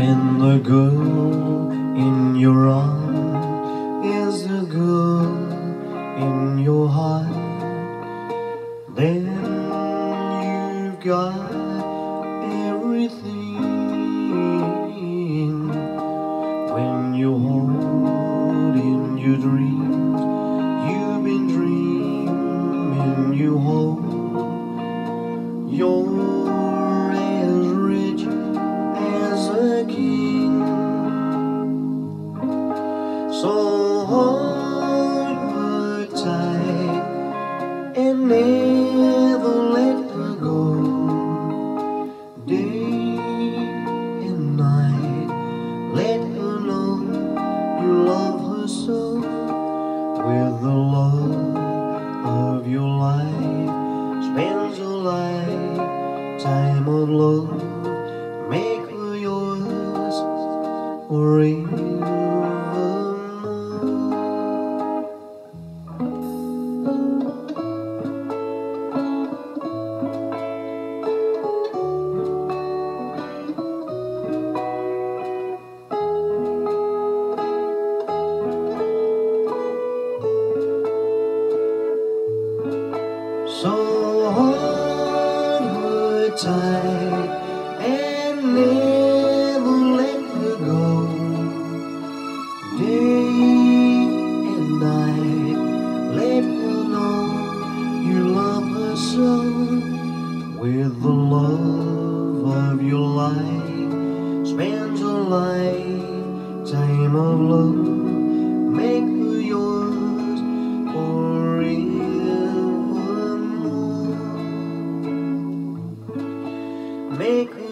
a girl in your arms, is a girl in your heart, then you've got everything. When you hold in your dreams, you've been dreaming, you hold. You're So hold her tight and never let her go. Day and night, let her know you love her so. With the love of your life, spends a lifetime of love. Make her yours forevermore. Tight and never let her go. Day and night, let her know you love her so. With the love of your life, spends a lifetime of love. Make her